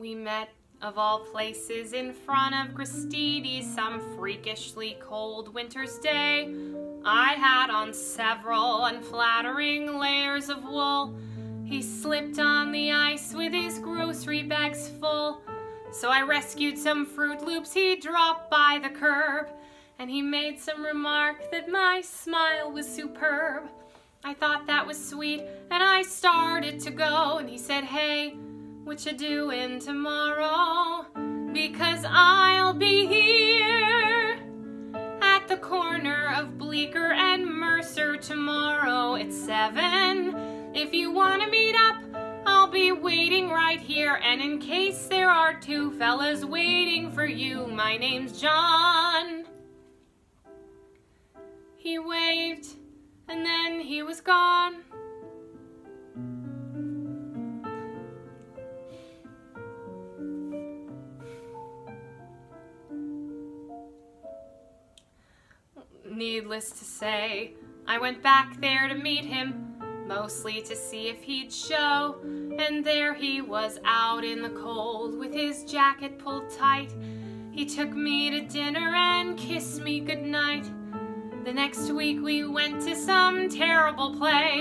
We met, of all places, in front of Gristedes some freakishly cold winter's day. I had on several unflattering layers of wool. He slipped on the ice with his grocery bags full. So I rescued some Froot Loops he dropped by the curb, and he made some remark that my smile was superb. I thought that was sweet, and I started to go, and he said, hey, what you doing tomorrow? Because I'll be here at the corner of Bleecker and Mercer tomorrow at seven. If you want to meet up, I'll be waiting right here. And in case there are two fellas waiting for you, my name's John. He waved, and then he was gone. Needless to say, I went back there to meet him, mostly to see if he'd show. And there he was out in the cold with his jacket pulled tight. He took me to dinner and kissed me goodnight. The next week we went to some terrible play.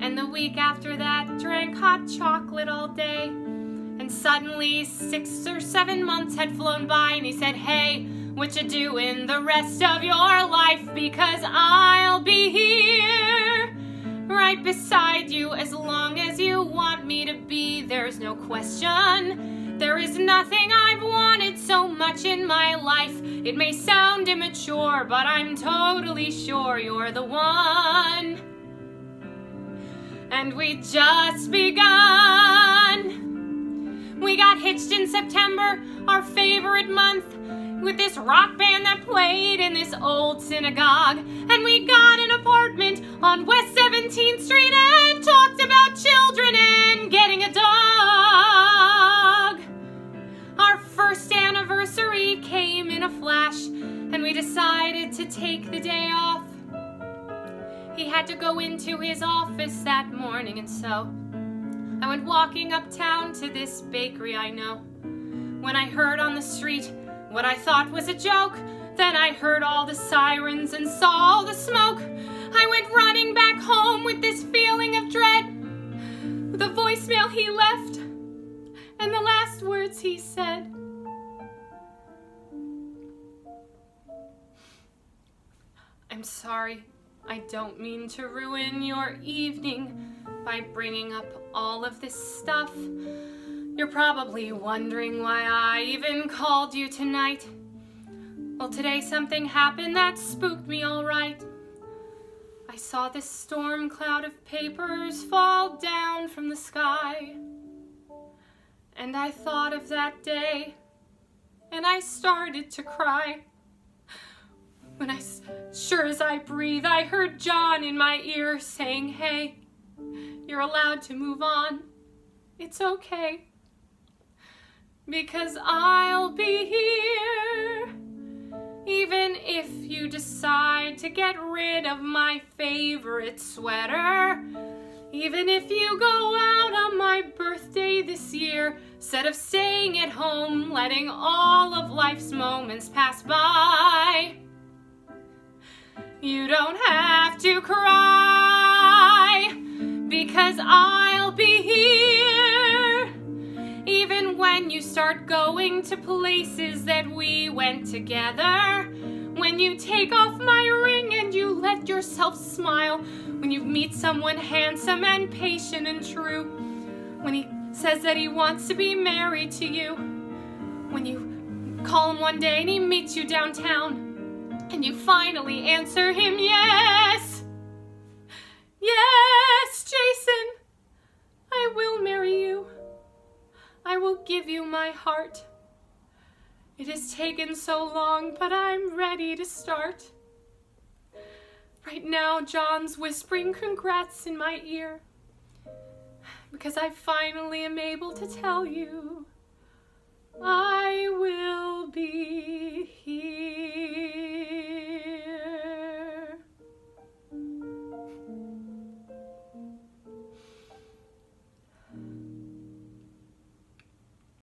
And the week after that drank hot chocolate all day. And suddenly six or seven months had flown by and he said, hey, what you doing the rest of your life because I'll be here right beside you as long as you want me to be. There's no question. There is nothing I've wanted so much in my life. It may sound immature, but I'm totally sure you're the one. And we just begun. We got hitched in September, our favorite month with this rock band that played in this old synagogue. And we got an apartment on West 17th Street and talked about children and getting a dog. Our first anniversary came in a flash and we decided to take the day off. He had to go into his office that morning and so I went walking uptown to this bakery I know. When I heard on the street what I thought was a joke. Then I heard all the sirens and saw all the smoke. I went running back home with this feeling of dread. The voicemail he left and the last words he said. I'm sorry. I don't mean to ruin your evening by bringing up all of this stuff. You're probably wondering why I even called you tonight. Well, today something happened that spooked me all right. I saw this storm cloud of papers fall down from the sky. And I thought of that day, and I started to cry. When I, sure as I breathe, I heard John in my ear saying, hey, you're allowed to move on. It's okay because I'll be here. Even if you decide to get rid of my favorite sweater, even if you go out on my birthday this year, instead of staying at home, letting all of life's moments pass by, you don't have to cry because I'll going to places that we went together. When you take off my ring and you let yourself smile. When you meet someone handsome and patient and true. When he says that he wants to be married to you. When you call him one day and he meets you downtown. And you finally answer him yes. Heart. It has taken so long, but I'm ready to start. Right now, John's whispering congrats in my ear because I finally am able to tell you I will be.